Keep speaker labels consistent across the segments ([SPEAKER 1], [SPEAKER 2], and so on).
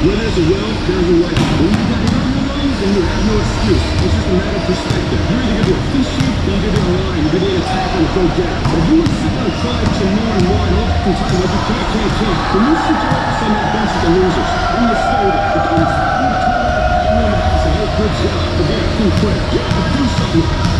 [SPEAKER 1] Where there's a will, there's a way. When you've got your feelings, then you have no excuse. It's just a matter of perspective. You're either going to be a or you're going to be a lion. You're going to be an attacker and go down. But if you to and try to more and more and the like you can't, can't, can't, then you sit your ass on that bench with the losers. You stay there. But don't stop. You turn around, you in the good job. But too quick. To do something.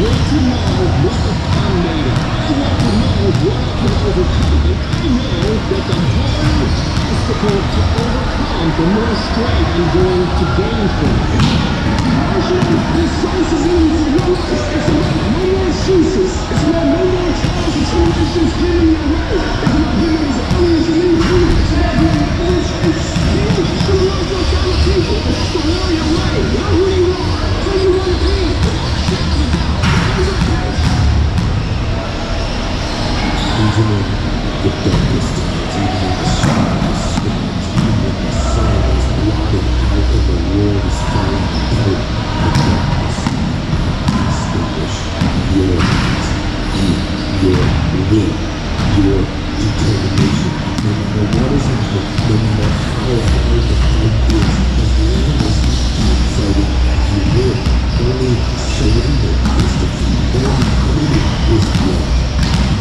[SPEAKER 1] Want to know what the I'm made of. I want to know what I can overcome. And I know that the harder obstacle to overcome, the more strength I'm going to gain from it. Emotional is no excuses. It's about no more trials and tribulations. It's about being as early as you to. It's able to excuse to love your fellow people. It's the warrior way. Know who you are. Who you want.
[SPEAKER 2] Even in the darkest in the shadows, even when the sun is blotted out and the world is falling apart, the darkness distinguish your light, your will, your determination. No matter what is ahead, no matter how hard the fight is, as long as you keep fighting, you will. Only surrender is defeat. Only quitting is blood.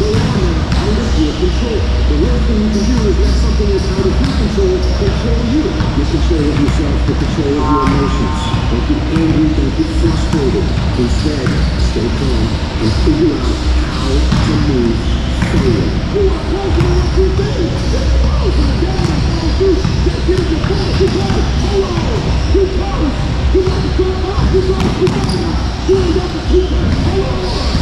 [SPEAKER 2] on
[SPEAKER 1] out your. The worst thing you can do is let something that's out of your control control you. Get control yourself, get control of your emotions. Don't get angry, don't get frustrated. Instead, stay calm and figure out how to move forward. You are close to what you think. Get close to the game that calls you. Get the court. You got it. Hello. You close. You got the girl up. You it. You got it. You ain't got the.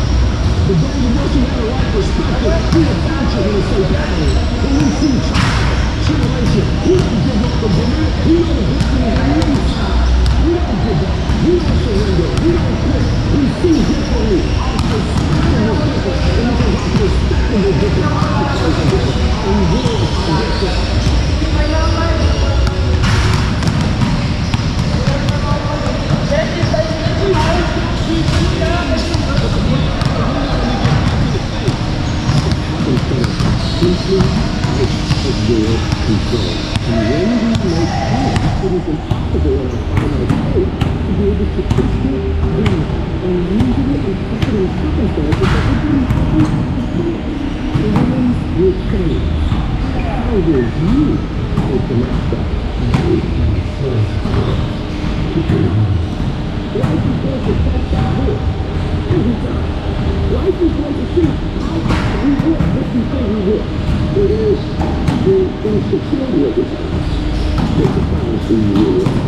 [SPEAKER 1] the. You. You you don't you you you you give up the don't surrender. We don't quit. We see differently. Our perspective is different. And because different. instead of simply out of your control. And when we make plans, it is impossible in our finite state to be able to predict the unusual and frightening circumstances that would be impossible. The winds will change. How will you take the next step? Life is going to test that hope. Life is see how bad we want what we say we want. It is the insecurity of the time that defines who you really are.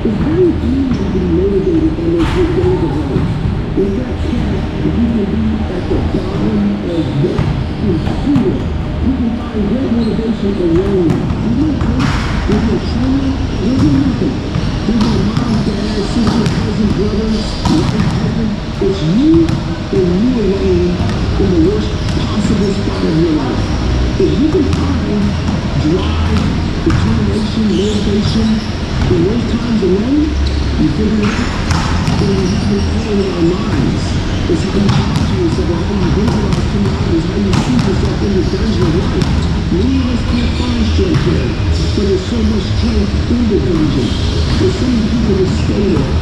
[SPEAKER 1] It's very easy to be motivated by those good days of life. When that if you can be at the bottom of that fear, you can find great motivation alone. You know, with your children, there's nothing. With your mom, dad, sister, cousin, brother, wife, husband, it's you you alone in the worst possible spot of your life. If you can find drive, determination, motivation in those times alone, you figure it out. And we have it all in our minds. It's how you talk to yourself, how you visualize tomorrow, how you see yourself in the dungeon of life. Many of us can't find strength there, but there's so much strength in the dungeon. There's so many people that stay there.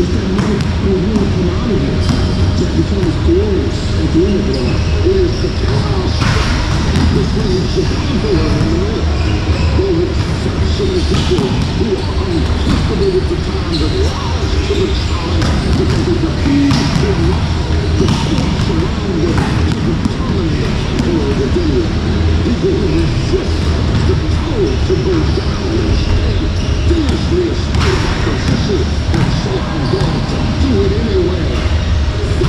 [SPEAKER 1] It's that life will really come out of it that becomes glorious at the end of it all. It is the chaos. You Chicago in the middle. Those exceptional people who are uncomfortable with the times and rise to the challenge because they refuse to allow the force around them to determine the tempo within them. People who resist the power to go down and stay fiercely in spite of opposition and say, I'm going to do it anyway.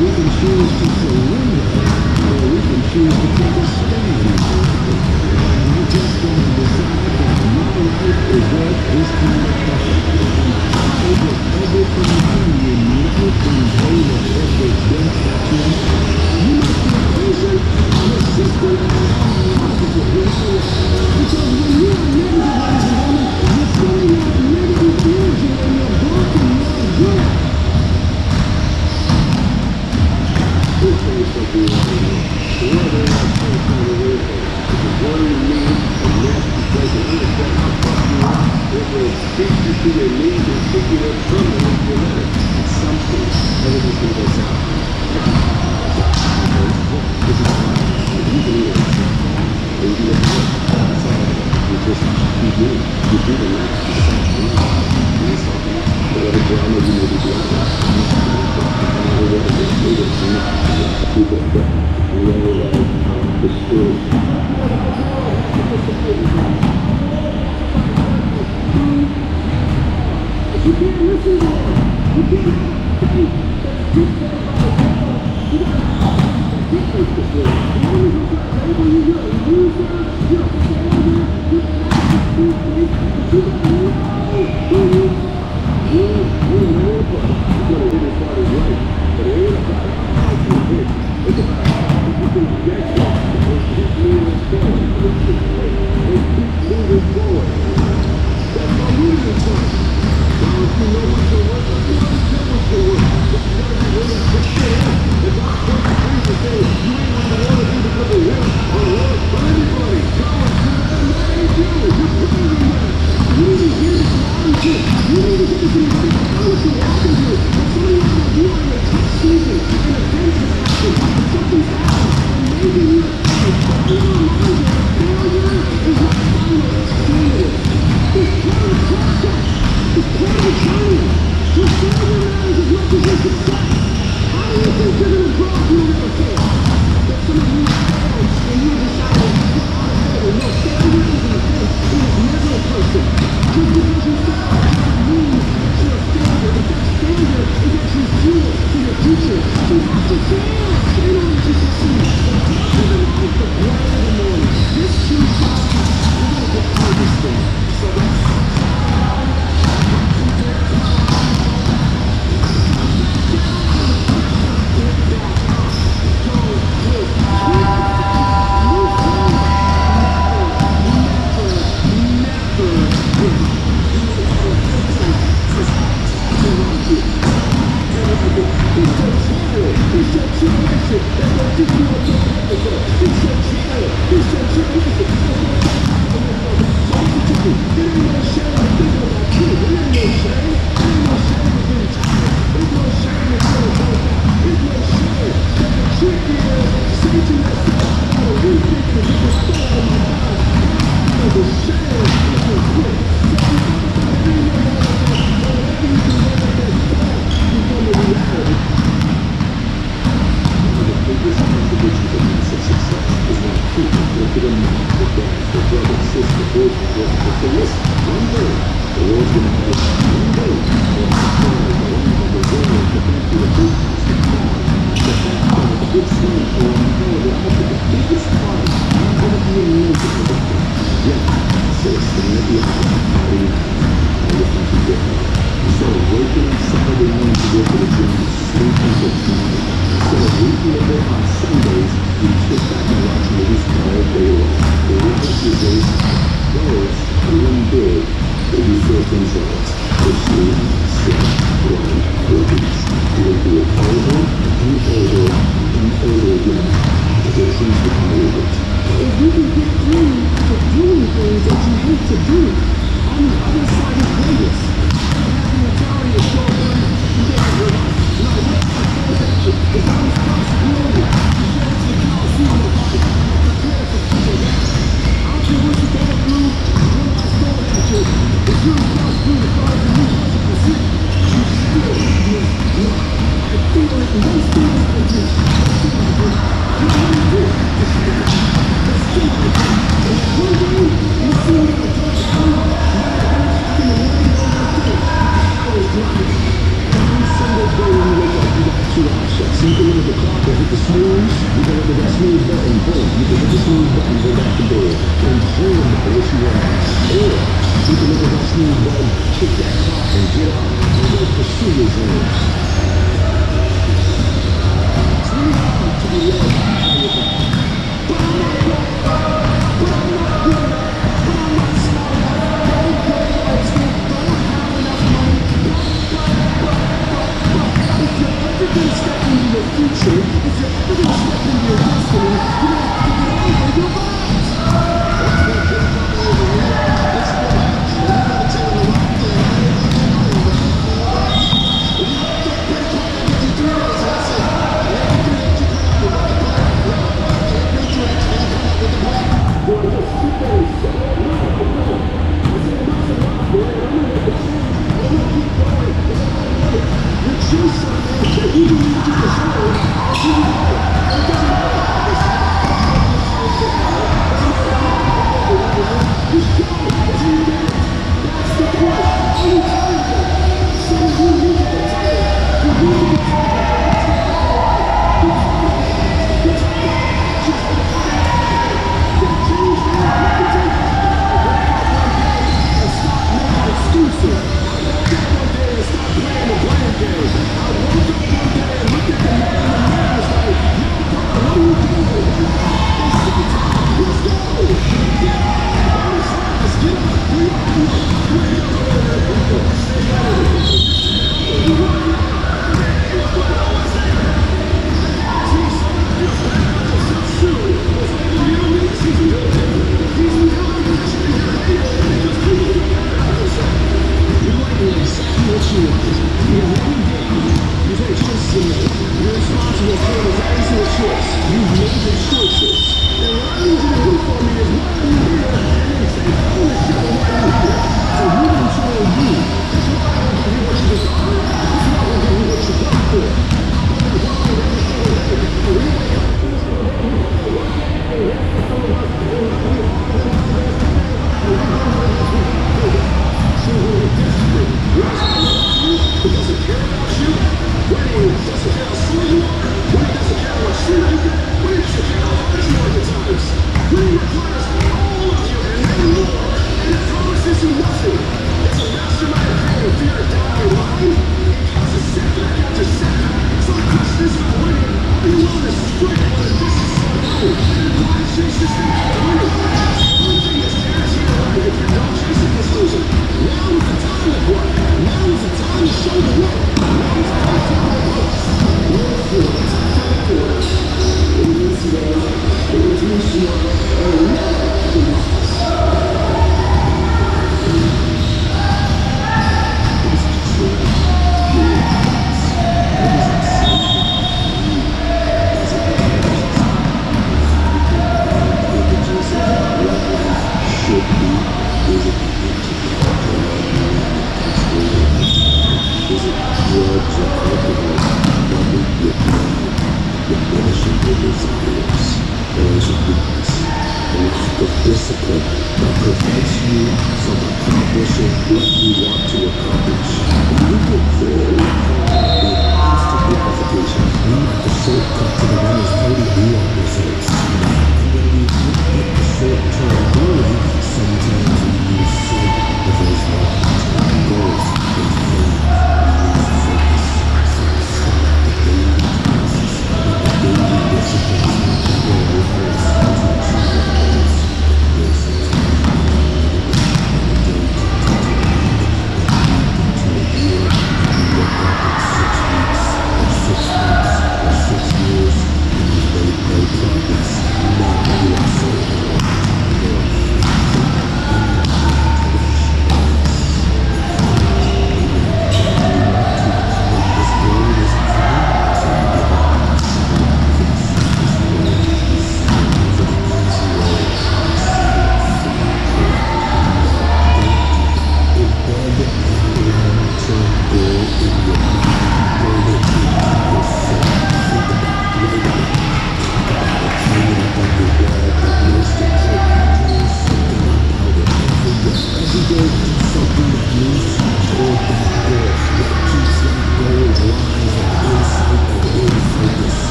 [SPEAKER 1] We can choose to surrender or we can choose to take a stand. And you just got to decide that my life is worth this kind of. And I will everything to you, never convey the every breath that you. You must be patient, persistent, and life. Because when you are negative, ladies and gentlemen, you're Place, and understand how fucked you are, it will beat you to your knees you to trouble if you let it. At some point, everything's gonna go south. This is why you can either accept or you can let go. You just keep doing. You do the. You. You stop it. Whatever drama you doing, you. No what. The spirit.
[SPEAKER 3] You I label you, you're you're you're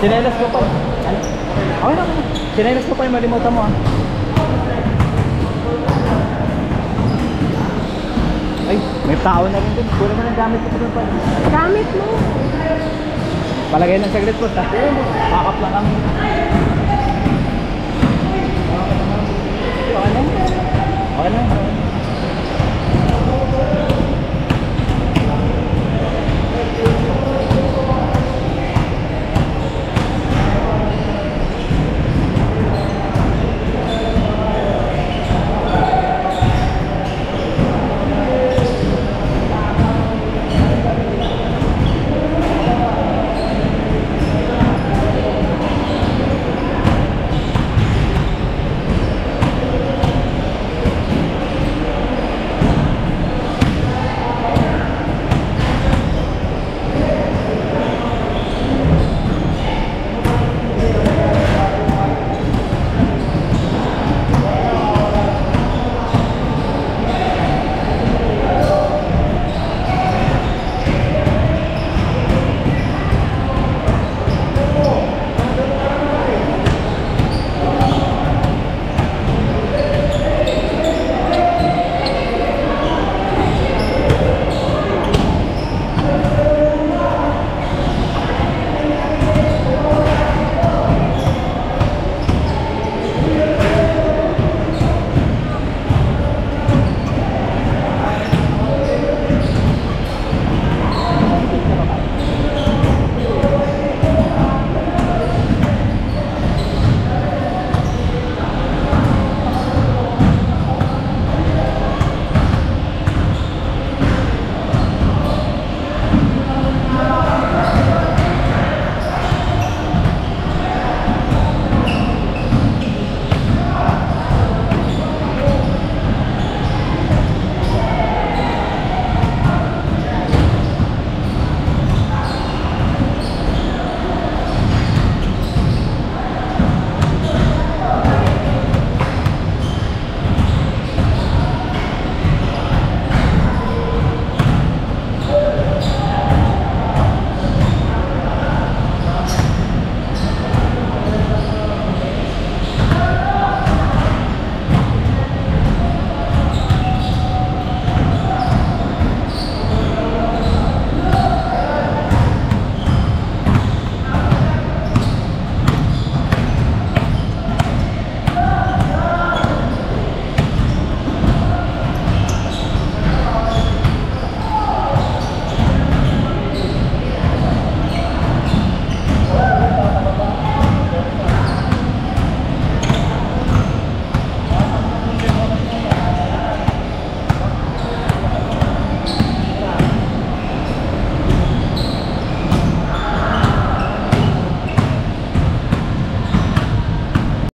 [SPEAKER 4] Sinelas ko pa. Ano? Okay lang. Sinelas ko pa yung malimutan mo ah. Ay, may tao na rin dun. Kulang mo ng gamit ko pa dun pa.
[SPEAKER 5] Gamit mo.
[SPEAKER 4] Palagay ng saglit po. Pakap lang kami. Okay lang. Okay lang.